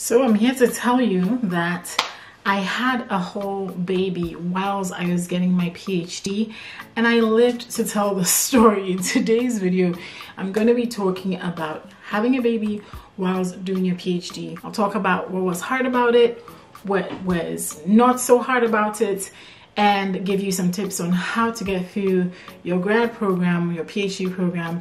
So I'm here to tell you that I had a whole baby whilst I was getting my PhD and I lived to tell the story. In today's video, I'm going to be talking about having a baby whilst doing your PhD. I'll talk about what was hard about it, what was not so hard about it, and give you some tips on how to get through your grad program, your PhD program,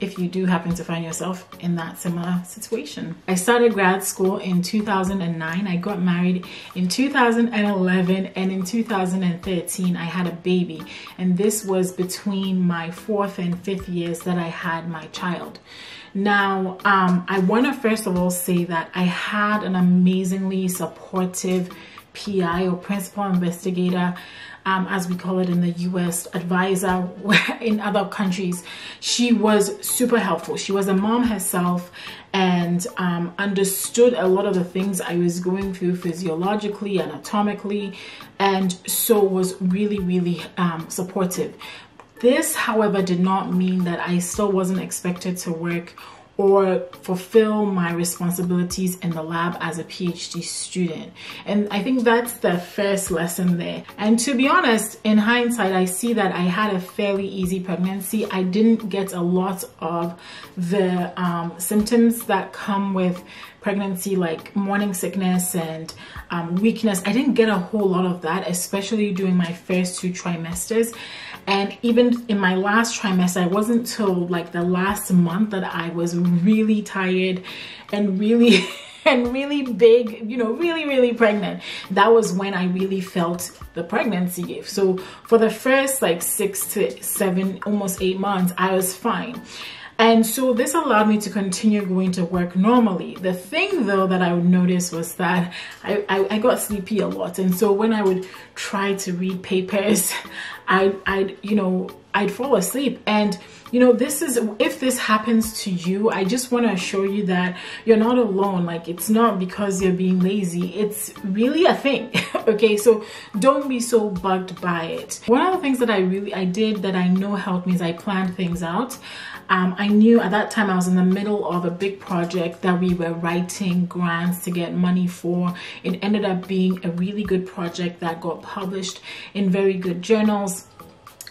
if you do happen to find yourself in that similar situation. I started grad school in 2009. I got married in 2011 and in 2013 I had a baby and this was between my fourth and fifth years that I had my child. Now, um, I want to first of all say that I had an amazingly supportive PI or principal investigator um, as we call it in the US, advisor in other countries. She was super helpful. She was a mom herself and um, understood a lot of the things I was going through physiologically, anatomically, and so was really, really um, supportive. This, however, did not mean that I still wasn't expected to work or fulfill my responsibilities in the lab as a PhD student. And I think that's the first lesson there. And to be honest, in hindsight, I see that I had a fairly easy pregnancy. I didn't get a lot of the um, symptoms that come with pregnancy like morning sickness and um, weakness. I didn't get a whole lot of that, especially during my first two trimesters. And even in my last trimester, I wasn't till like the last month that I was really tired and really and really big, you know, really, really pregnant. That was when I really felt the pregnancy. So for the first like six to seven, almost eight months, I was fine. And so this allowed me to continue going to work normally. The thing though that I would notice was that I, I, I got sleepy a lot. And so when I would try to read papers, I, I'd, you know, I'd fall asleep. And, you know, this is, if this happens to you, I just want to assure you that you're not alone. Like, it's not because you're being lazy. It's really a thing. okay. So don't be so bugged by it. One of the things that I really, I did that I know helped me is I planned things out. Um, I knew at that time I was in the middle of a big project that we were writing grants to get money for. It ended up being a really good project that got published in very good journals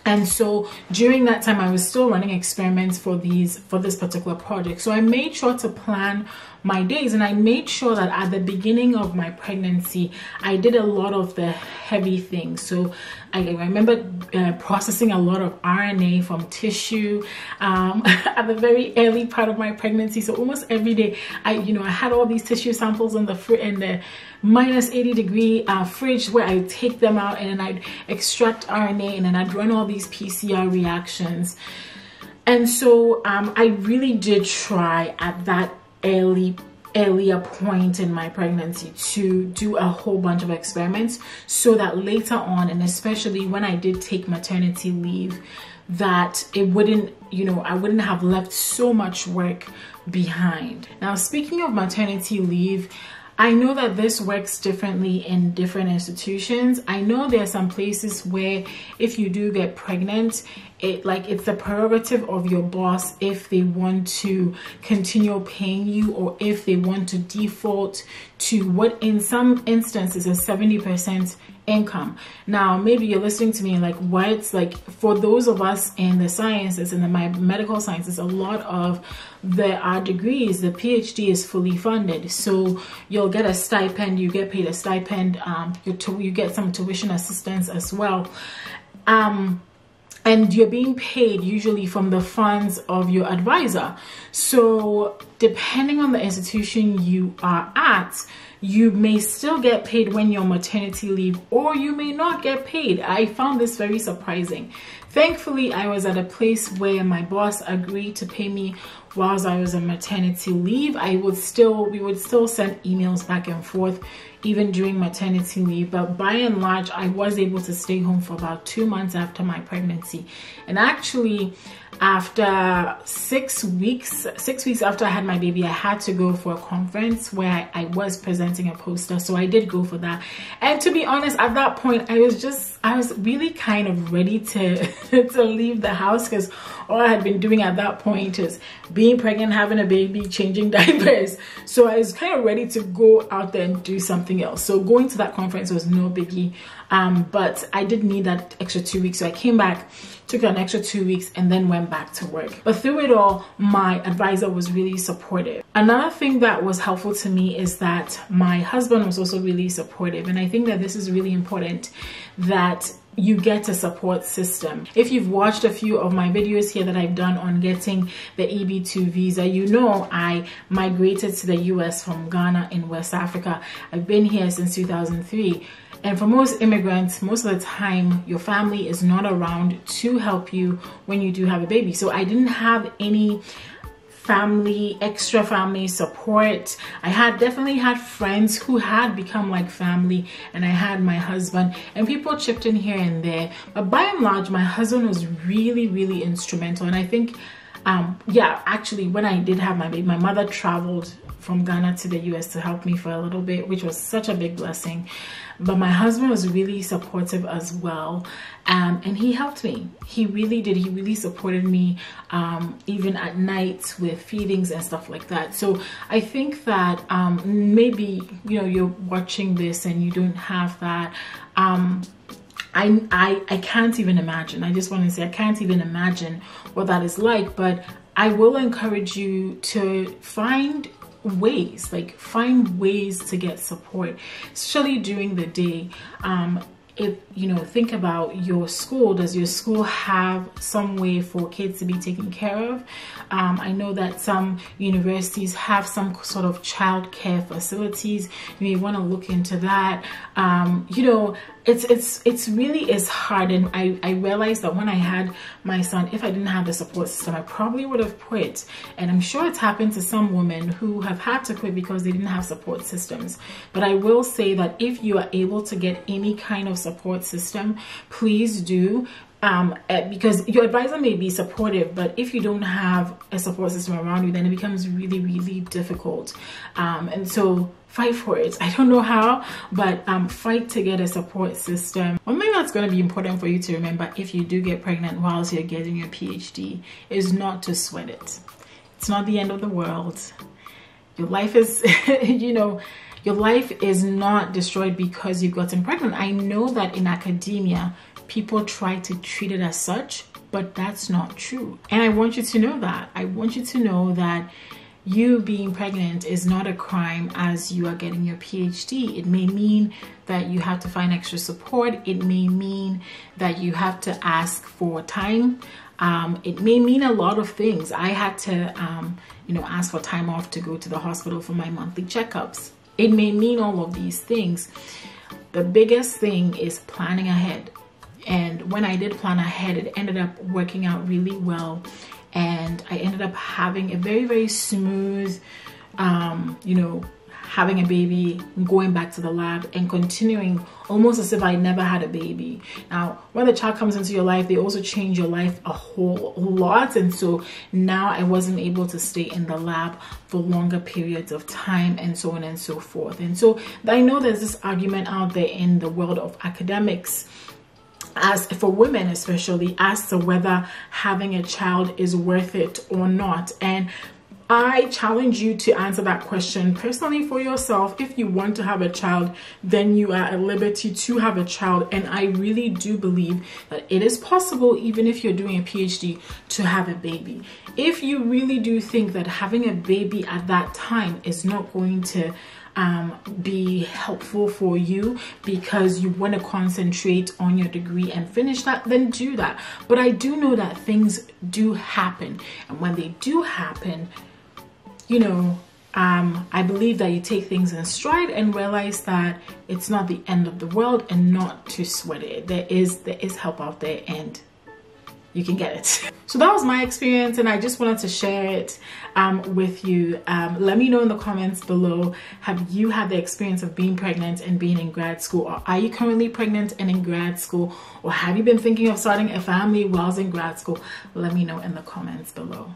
and so during that time i was still running experiments for these for this particular project so i made sure to plan my days and I made sure that at the beginning of my pregnancy I did a lot of the heavy things. So I remember uh, processing a lot of RNA from tissue um, at the very early part of my pregnancy. So almost every day I you know I had all these tissue samples in the in the minus 80 degree uh, fridge where I take them out and then I'd extract RNA and then I'd run all these PCR reactions. And so um, I really did try at that early earlier point in my pregnancy to do a whole bunch of experiments so that later on and especially when I did take maternity leave that it wouldn't you know I wouldn't have left so much work behind. Now speaking of maternity leave I know that this works differently in different institutions. I know there are some places where if you do get pregnant, it like it's the prerogative of your boss if they want to continue paying you or if they want to default to what in some instances is 70% income. Now, maybe you're listening to me like what like for those of us in the sciences and the biomedical sciences, a lot of the our degrees, the PhD is fully funded. So you'll get a stipend, you get paid a stipend, um, you, you get some tuition assistance as well. Um, and you're being paid usually from the funds of your advisor. So depending on the institution you are at, you may still get paid when you're on maternity leave or you may not get paid. I found this very surprising. Thankfully, I was at a place where my boss agreed to pay me whilst I was on maternity leave. I would still, we would still send emails back and forth even during maternity leave. But by and large, I was able to stay home for about two months after my pregnancy. And actually, after six weeks, six weeks after I had my baby, I had to go for a conference where I, I, was presenting a poster. So I did go for that. And to be honest, at that point, I was just, I was really kind of ready to, to leave the house because all I had been doing at that point is being pregnant, having a baby, changing diapers. So I was kind of ready to go out there and do something else. So going to that conference was no biggie. Um, but I did need that extra two weeks. So I came back, took an extra two weeks, and then went back to work. But through it all, my advisor was really supportive. Another thing that was helpful to me is that my husband was also really supportive. And I think that this is really important that you get a support system. If you've watched a few of my videos here that I've done on getting the EB2 visa, you know I migrated to the US from Ghana in West Africa. I've been here since 2003. And for most immigrants, most of the time, your family is not around to help you when you do have a baby. So I didn't have any family, extra family support. I had definitely had friends who had become like family and I had my husband and people chipped in here and there. But by and large, my husband was really, really instrumental. And I think, um, yeah, actually when I did have my baby, my mother traveled from Ghana to the US to help me for a little bit, which was such a big blessing. But my husband was really supportive as well. Um, and he helped me. He really did. He really supported me um, even at night with feedings and stuff like that. So I think that um, maybe, you know, you're watching this and you don't have that. Um, I, I, I can't even imagine. I just want to say I can't even imagine what that is like. But I will encourage you to find ways like find ways to get support. Especially during the day um if you know think about your school does your school have some way for kids to be taken care of? Um, i know that some universities have some sort of child care facilities. You may want to look into that. Um, you know it's it's it's really is hard and I, I realized that when I had my son if I didn't have the support system I probably would have quit. And I'm sure it's happened to some women who have had to quit because they didn't have support systems. But I will say that if you are able to get any kind of support system please do um, eh, because your advisor may be supportive, but if you don't have a support system around you, then it becomes really, really difficult. Um, and so fight for it. I don't know how, but um, fight to get a support system. One thing that's going to be important for you to remember if you do get pregnant whilst you're getting your PhD is not to sweat it. It's not the end of the world. Your life is, you know, your life is not destroyed because you've gotten pregnant. I know that in academia, people try to treat it as such, but that's not true. And I want you to know that. I want you to know that you being pregnant is not a crime as you are getting your PhD. It may mean that you have to find extra support. It may mean that you have to ask for time. Um, it may mean a lot of things. I had to, um, you know, ask for time off to go to the hospital for my monthly checkups. It may mean all of these things. The biggest thing is planning ahead. And when I did plan ahead, it ended up working out really well. And I ended up having a very, very smooth, um, you know, having a baby, going back to the lab, and continuing almost as if I never had a baby. Now, when the child comes into your life, they also change your life a whole lot. And so now I wasn't able to stay in the lab for longer periods of time and so on and so forth. And so I know there's this argument out there in the world of academics as for women especially as to whether having a child is worth it or not and I challenge you to answer that question personally for yourself. If you want to have a child, then you are at liberty to have a child. And I really do believe that it is possible, even if you're doing a PhD, to have a baby. If you really do think that having a baby at that time is not going to um, be helpful for you because you want to concentrate on your degree and finish that, then do that. But I do know that things do happen. And when they do happen, you know, um, I believe that you take things in stride and realize that it's not the end of the world and not to sweat it. There is there is help out there and you can get it. So that was my experience and I just wanted to share it um, with you. Um, let me know in the comments below, have you had the experience of being pregnant and being in grad school or are you currently pregnant and in grad school or have you been thinking of starting a family while in grad school? Let me know in the comments below.